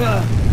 Ugh.